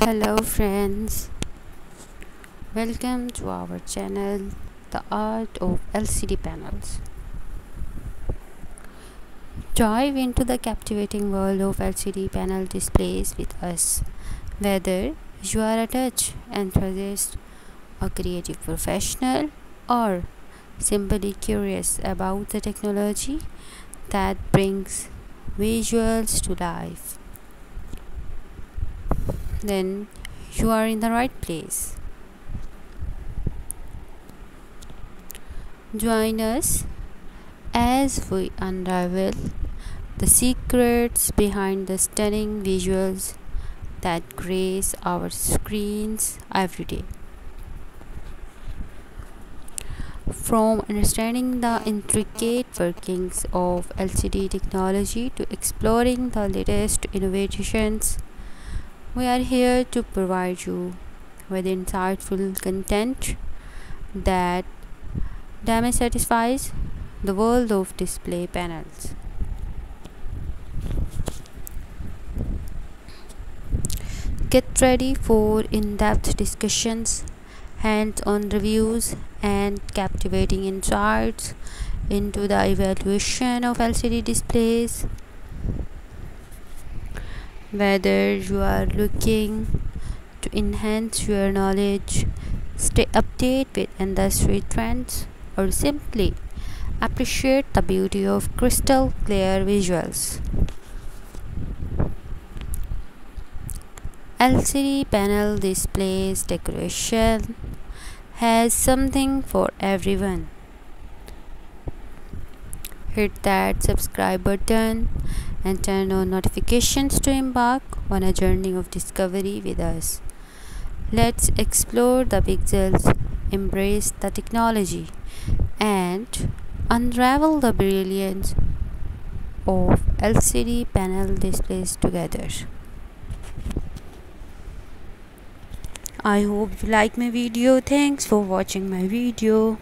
hello friends. Welcome to our channel the art of lcd panels. Dive into the captivating world of lcd panel displays with us. Whether you are a touch enthusiast a creative professional or simply curious about the technology that brings visuals to life then you are in the right place. Join us as we unravel the secrets behind the stunning visuals that grace our screens every day. From understanding the intricate workings of LCD technology to exploring the latest innovations we are here to provide you with insightful content that satisfies the world of display panels. Get ready for in depth discussions, hands on reviews, and captivating insights into the evaluation of LCD displays whether you are looking to enhance your knowledge, stay updated with industry trends, or simply appreciate the beauty of crystal clear visuals. LCD panel displays decoration has something for everyone. Hit that subscribe button and turn on notifications to embark on a journey of discovery with us. Let's explore the pixels, embrace the technology, and unravel the brilliance of LCD panel displays together. I hope you like my video. Thanks for watching my video.